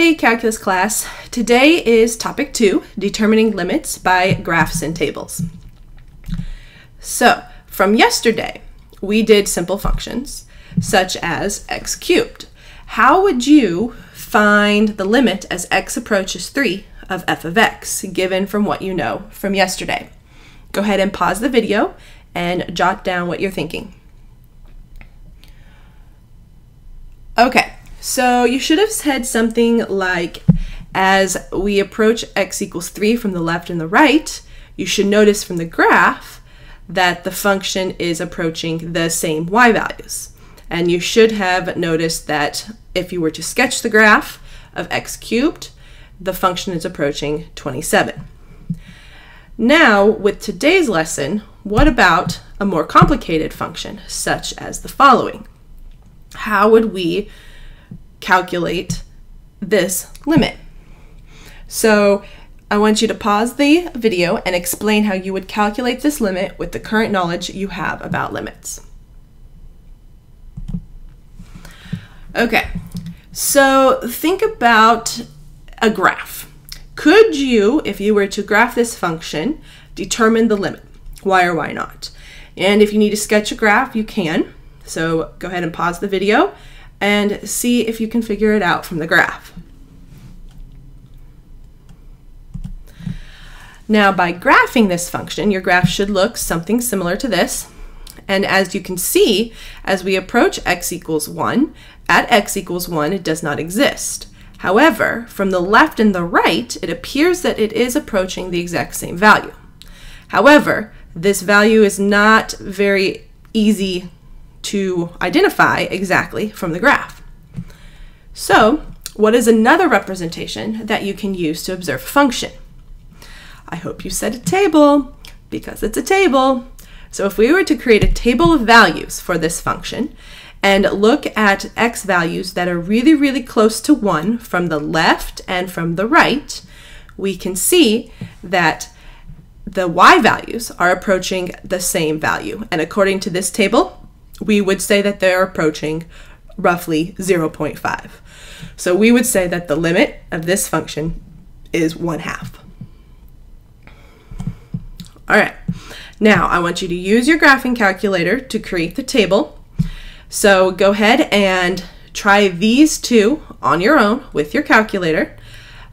Hey calculus class, today is topic two, determining limits by graphs and tables. So from yesterday, we did simple functions such as x cubed. How would you find the limit as x approaches 3 of f of x, given from what you know from yesterday? Go ahead and pause the video and jot down what you're thinking. Okay, so you should have said something like, as we approach x equals 3 from the left and the right, you should notice from the graph that the function is approaching the same y values. And you should have noticed that if you were to sketch the graph of x cubed, the function is approaching 27. Now, with today's lesson, what about a more complicated function, such as the following? How would we calculate this limit. So I want you to pause the video and explain how you would calculate this limit with the current knowledge you have about limits. Okay, so think about a graph. Could you, if you were to graph this function, determine the limit? Why or why not? And if you need to sketch a graph, you can. So go ahead and pause the video and see if you can figure it out from the graph. Now by graphing this function, your graph should look something similar to this. And as you can see, as we approach x equals 1, at x equals 1 it does not exist. However, from the left and the right, it appears that it is approaching the exact same value. However, this value is not very easy to identify exactly from the graph. So, what is another representation that you can use to observe a function? I hope you said a table, because it's a table. So if we were to create a table of values for this function, and look at x values that are really, really close to 1 from the left and from the right, we can see that the y values are approaching the same value. And according to this table, we would say that they're approaching roughly 0.5. So we would say that the limit of this function is 1 half. All right, now I want you to use your graphing calculator to create the table. So go ahead and try these two on your own with your calculator.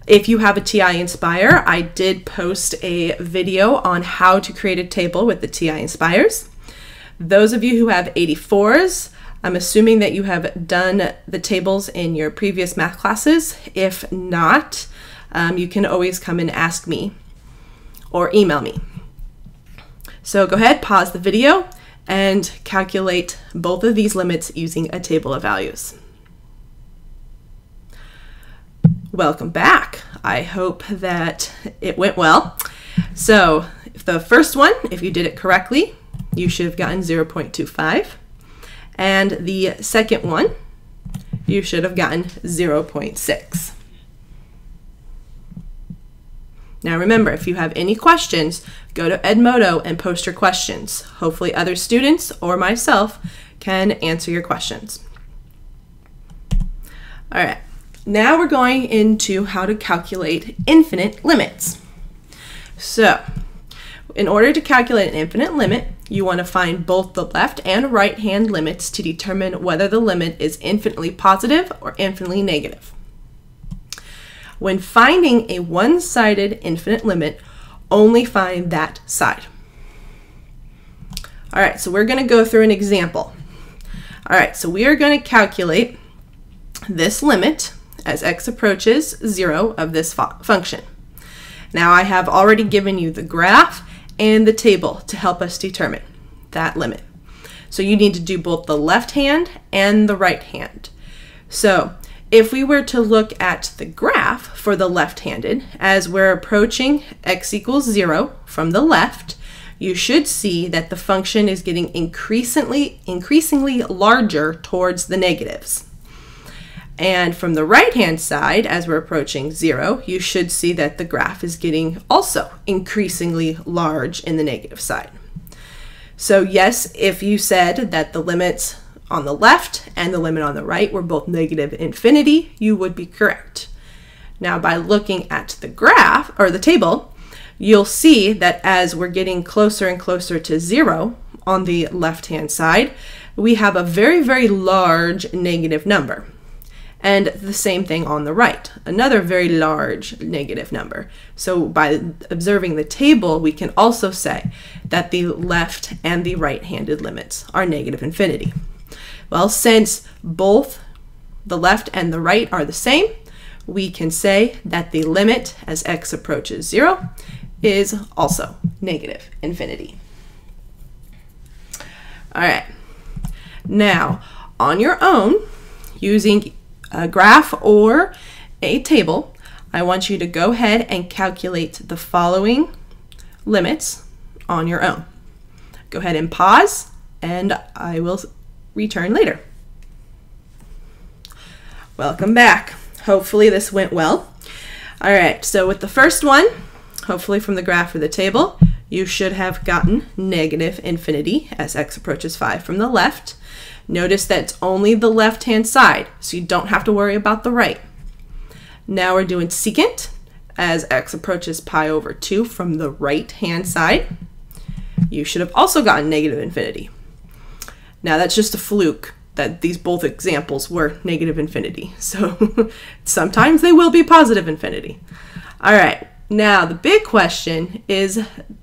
If you have a TI Nspire, I did post a video on how to create a table with the TI Nspires. Those of you who have 84s, I'm assuming that you have done the tables in your previous math classes. If not, um, you can always come and ask me or email me. So go ahead, pause the video, and calculate both of these limits using a table of values. Welcome back. I hope that it went well. So the first one, if you did it correctly, you should have gotten 0.25. And the second one, you should have gotten 0.6. Now remember, if you have any questions, go to Edmodo and post your questions. Hopefully other students or myself can answer your questions. All right, now we're going into how to calculate infinite limits. So in order to calculate an infinite limit, you want to find both the left and right hand limits to determine whether the limit is infinitely positive or infinitely negative. When finding a one-sided infinite limit, only find that side. All right, so we're going to go through an example. All right, so we are going to calculate this limit as x approaches 0 of this fu function. Now I have already given you the graph and the table to help us determine that limit. So you need to do both the left hand and the right hand. So if we were to look at the graph for the left-handed, as we're approaching x equals 0 from the left, you should see that the function is getting increasingly, increasingly larger towards the negatives. And from the right-hand side, as we're approaching zero, you should see that the graph is getting also increasingly large in the negative side. So yes, if you said that the limits on the left and the limit on the right were both negative infinity, you would be correct. Now, by looking at the graph or the table, you'll see that as we're getting closer and closer to zero on the left hand side, we have a very, very large negative number. And the same thing on the right, another very large negative number. So by observing the table, we can also say that the left and the right-handed limits are negative infinity. Well, since both the left and the right are the same, we can say that the limit as x approaches zero is also negative infinity. All right, now on your own, using a graph or a table, I want you to go ahead and calculate the following limits on your own. Go ahead and pause and I will return later. Welcome back. Hopefully this went well. All right, so with the first one, hopefully from the graph or the table, you should have gotten negative infinity as x approaches 5 from the left. Notice that it's only the left-hand side, so you don't have to worry about the right. Now we're doing secant as x approaches pi over 2 from the right-hand side. You should have also gotten negative infinity. Now that's just a fluke that these both examples were negative infinity. So sometimes they will be positive infinity. All right, now the big question is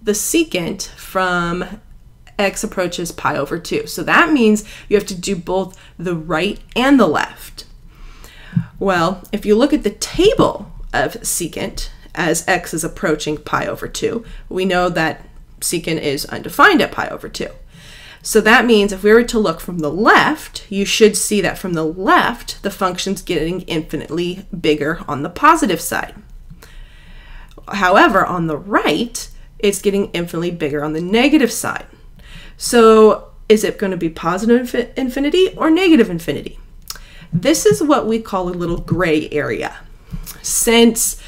the secant from x approaches pi over 2. So that means you have to do both the right and the left. Well, if you look at the table of secant as x is approaching pi over 2, we know that secant is undefined at pi over 2. So that means if we were to look from the left, you should see that from the left, the function's getting infinitely bigger on the positive side. However, on the right, it's getting infinitely bigger on the negative side. So is it going to be positive infinity or negative infinity? This is what we call a little gray area. Since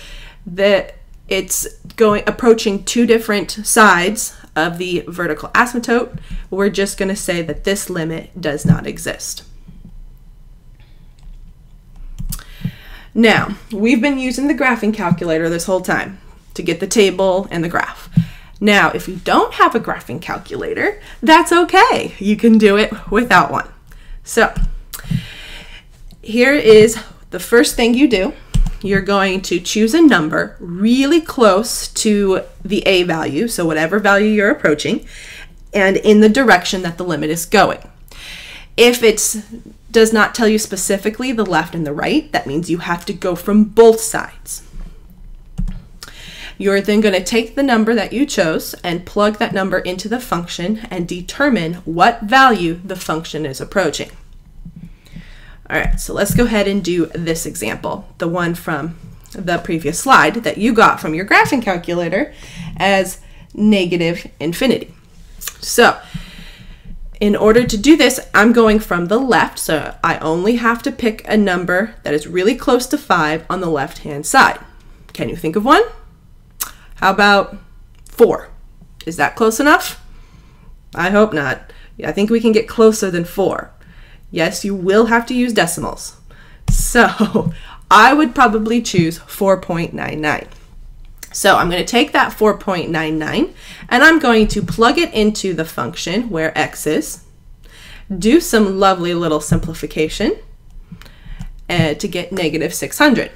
that it's going approaching two different sides of the vertical asymptote, we're just going to say that this limit does not exist. Now, we've been using the graphing calculator this whole time to get the table and the graph. Now, if you don't have a graphing calculator, that's okay. You can do it without one. So, here is the first thing you do. You're going to choose a number really close to the a value, so whatever value you're approaching, and in the direction that the limit is going. If it does not tell you specifically the left and the right, that means you have to go from both sides. You're then going to take the number that you chose and plug that number into the function and determine what value the function is approaching. All right, so let's go ahead and do this example, the one from the previous slide that you got from your graphing calculator as negative infinity. So in order to do this, I'm going from the left, so I only have to pick a number that is really close to 5 on the left-hand side. Can you think of one? How about four? Is that close enough? I hope not. I think we can get closer than four. Yes, you will have to use decimals. So I would probably choose 4.99. So I'm going to take that 4.99 and I'm going to plug it into the function where x is, do some lovely little simplification uh, to get negative 600.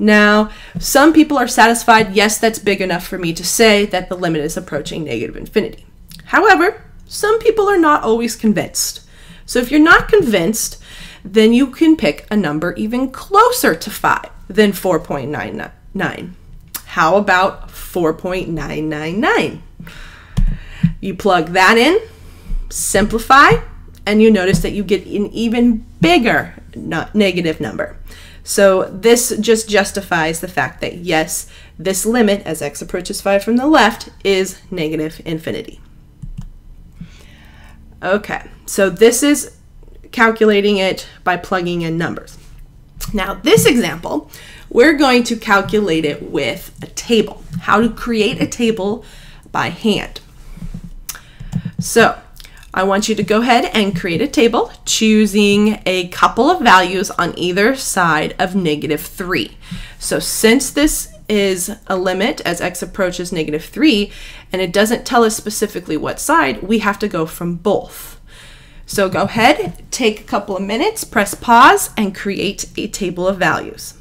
Now, some people are satisfied, yes, that's big enough for me to say that the limit is approaching negative infinity. However, some people are not always convinced. So if you're not convinced, then you can pick a number even closer to 5 than 4.99. How about 4.999? You plug that in, simplify, and you notice that you get an even bigger negative number. So this just justifies the fact that yes, this limit as x approaches 5 from the left is negative infinity. Okay, so this is calculating it by plugging in numbers. Now this example, we're going to calculate it with a table. How to create a table by hand. So I want you to go ahead and create a table choosing a couple of values on either side of negative 3. So since this is a limit as x approaches negative 3 and it doesn't tell us specifically what side, we have to go from both. So go ahead, take a couple of minutes, press pause, and create a table of values.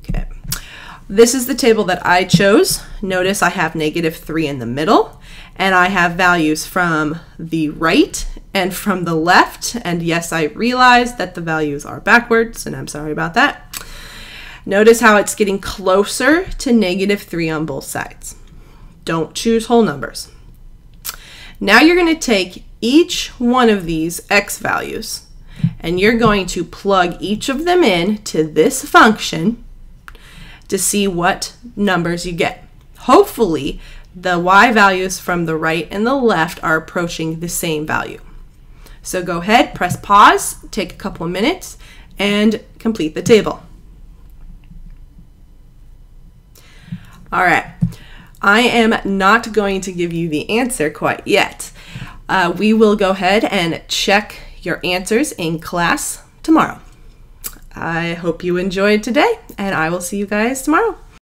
Okay. This is the table that I chose. Notice I have negative 3 in the middle, and I have values from the right and from the left. And yes, I realize that the values are backwards, and I'm sorry about that. Notice how it's getting closer to negative 3 on both sides. Don't choose whole numbers. Now you're going to take each one of these x values and you're going to plug each of them in to this function to see what numbers you get. Hopefully, the y values from the right and the left are approaching the same value. So go ahead, press pause, take a couple of minutes, and complete the table. All right, I am not going to give you the answer quite yet. Uh, we will go ahead and check your answers in class tomorrow. I hope you enjoyed today, and I will see you guys tomorrow.